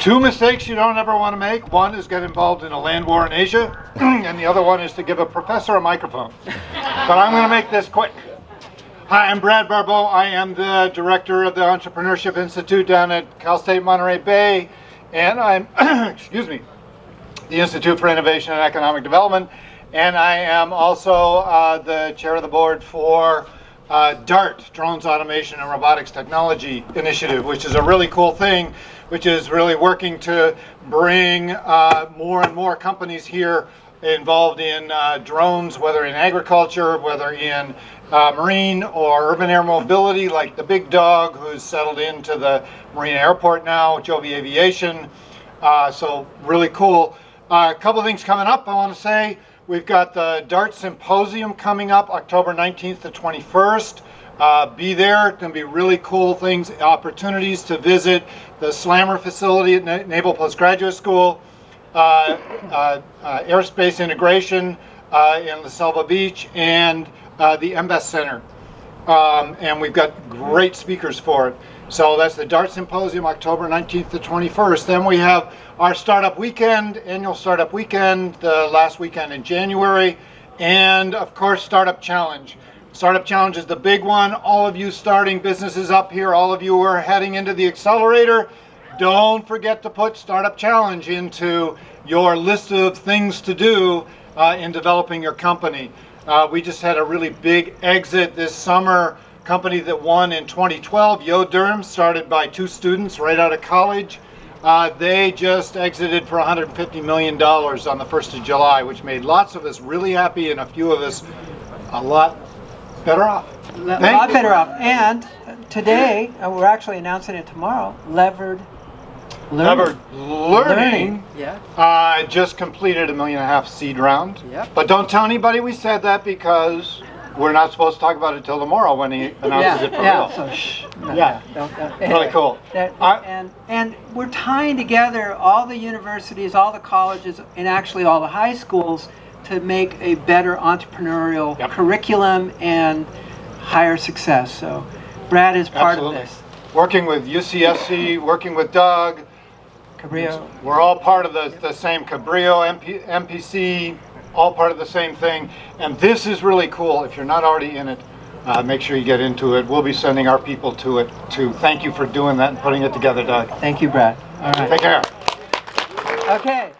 Two mistakes you don't ever want to make. One is get involved in a land war in Asia, and the other one is to give a professor a microphone. But I'm going to make this quick. Hi, I'm Brad Barbeau. I am the director of the Entrepreneurship Institute down at Cal State Monterey Bay, and I'm, excuse me, the Institute for Innovation and Economic Development, and I am also uh, the chair of the board for uh, DART, Drones Automation and Robotics Technology Initiative, which is a really cool thing, which is really working to bring uh, more and more companies here involved in uh, drones, whether in agriculture, whether in uh, marine or urban air mobility, like the big dog who's settled into the Marina airport now, Joby Aviation. Uh, so really cool. Uh, a couple of things coming up I want to say. We've got the DART Symposium coming up October 19th to 21st. Uh, be there. It's going to be really cool things, opportunities to visit the Slammer facility at Na Naval Postgraduate School, uh, uh, uh airspace integration uh, in La Selva Beach, and uh, the MBEST Center. Um, and we've got great speakers for it. So that's the DART Symposium, October 19th to 21st. Then we have our Startup Weekend, annual Startup Weekend, the last weekend in January, and of course Startup Challenge. Startup Challenge is the big one. All of you starting businesses up here, all of you who are heading into the accelerator, don't forget to put Startup Challenge into your list of things to do uh, in developing your company. Uh, we just had a really big exit this summer company that won in 2012, YoDerm, started by two students right out of college. Uh, they just exited for $150 million on the 1st of July, which made lots of us really happy and a few of us a lot better off. A lot better off. And today, uh, we're actually announcing it tomorrow, Levered Learning. Levered Learning, Learning. Yeah. Uh, just completed a million and a half seed round. Yep. But don't tell anybody we said that because we're not supposed to talk about it until tomorrow when he announces yeah, it for yeah, real. So shh. No, yeah. Really cool. That, and and we're tying together all the universities, all the colleges, and actually all the high schools to make a better entrepreneurial yep. curriculum and higher success. So Brad is part Absolutely. of this. Working with UCSC, working with Doug. Cabrillo. We're all part of the, the same Cabrillo, MP, MPC, all part of the same thing. And this is really cool. If you're not already in it, uh, make sure you get into it. We'll be sending our people to it to thank you for doing that and putting it together, Doug. Thank you, Brad. All right. Take care. Okay.